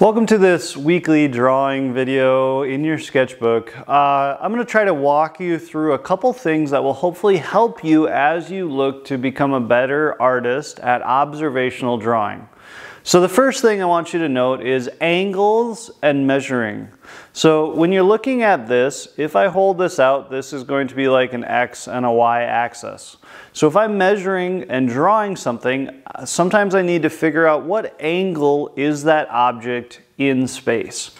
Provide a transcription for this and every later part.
Welcome to this weekly drawing video in your sketchbook. Uh, I'm going to try to walk you through a couple things that will hopefully help you as you look to become a better artist at observational drawing. So the first thing I want you to note is angles and measuring. So when you're looking at this, if I hold this out, this is going to be like an X and a Y axis. So if I'm measuring and drawing something, sometimes I need to figure out what angle is that object in space.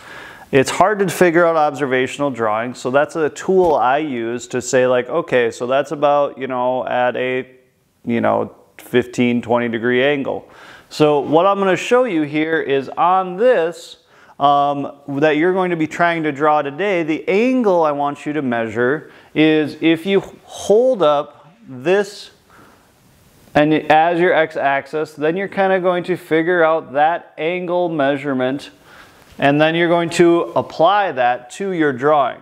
It's hard to figure out observational drawing, so that's a tool I use to say like, okay, so that's about, you know, at a, you know, 15, 20 degree angle. So what I'm going to show you here is on this um, that you're going to be trying to draw today, the angle I want you to measure is if you hold up this and as your x-axis, then you're kind of going to figure out that angle measurement and then you're going to apply that to your drawing.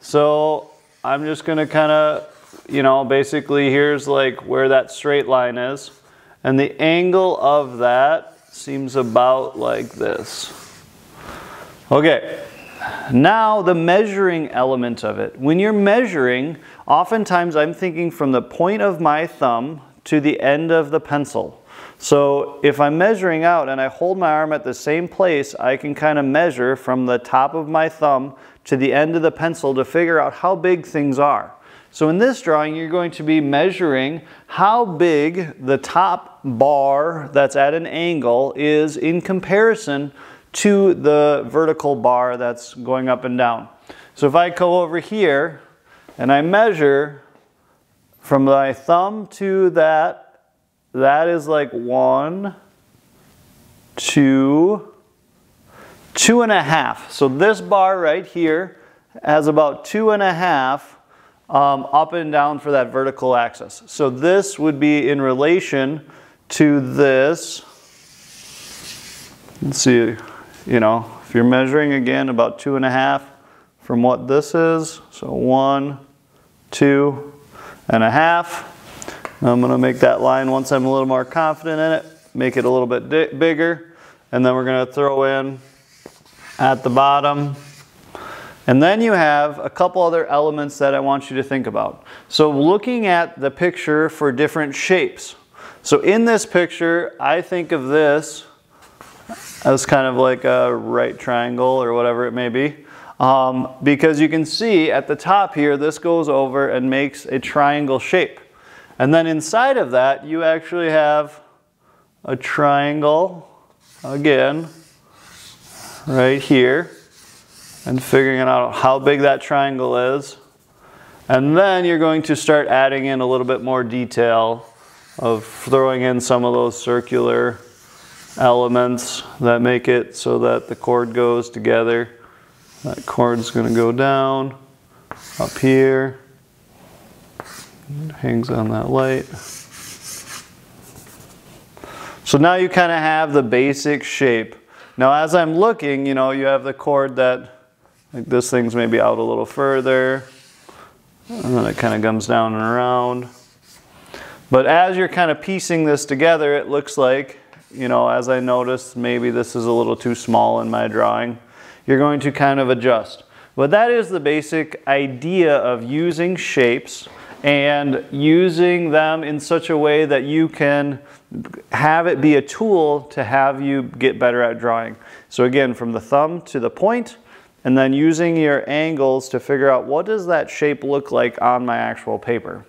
So I'm just going to kind of, you know, basically here's like where that straight line is. And the angle of that seems about like this. Okay, now the measuring element of it. When you're measuring, oftentimes I'm thinking from the point of my thumb to the end of the pencil. So if I'm measuring out and I hold my arm at the same place, I can kind of measure from the top of my thumb to the end of the pencil to figure out how big things are. So in this drawing, you're going to be measuring how big the top bar that's at an angle is in comparison to the vertical bar that's going up and down. So if I go over here and I measure from my thumb to that, that is like one, two, two and a half. So this bar right here has about two and a half um, up and down for that vertical axis. So this would be in relation to this. Let's see, you know, if you're measuring again about two and a half from what this is, so one, two and a half. I'm gonna make that line once I'm a little more confident in it, make it a little bit bigger, and then we're gonna throw in at the bottom and then you have a couple other elements that I want you to think about. So looking at the picture for different shapes. So in this picture, I think of this as kind of like a right triangle or whatever it may be. Um, because you can see at the top here, this goes over and makes a triangle shape. And then inside of that, you actually have a triangle, again, right here and figuring out how big that triangle is. And then you're going to start adding in a little bit more detail of throwing in some of those circular elements that make it so that the cord goes together. That cord's going to go down up here. Hangs on that light. So now you kind of have the basic shape. Now as I'm looking, you know, you have the cord that like this thing's maybe out a little further. And then it kind of comes down and around. But as you're kind of piecing this together, it looks like, you know, as I noticed, maybe this is a little too small in my drawing. You're going to kind of adjust. But that is the basic idea of using shapes and using them in such a way that you can have it be a tool to have you get better at drawing. So again, from the thumb to the point, and then using your angles to figure out what does that shape look like on my actual paper.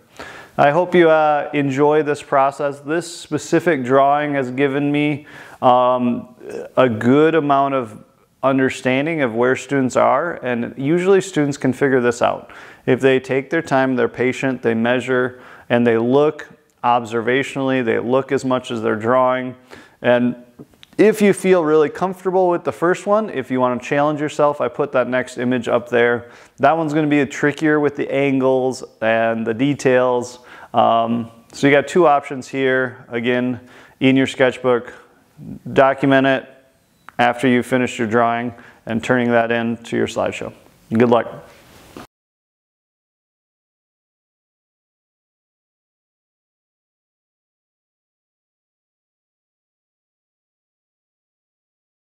I hope you uh, enjoy this process. This specific drawing has given me um, a good amount of understanding of where students are and usually students can figure this out. If they take their time, they're patient, they measure, and they look observationally, they look as much as they're drawing, and if you feel really comfortable with the first one, if you want to challenge yourself, I put that next image up there. That one's going to be trickier with the angles and the details. Um, so you got two options here. Again, in your sketchbook, document it after you finish your drawing and turning that in to your slideshow. Good luck.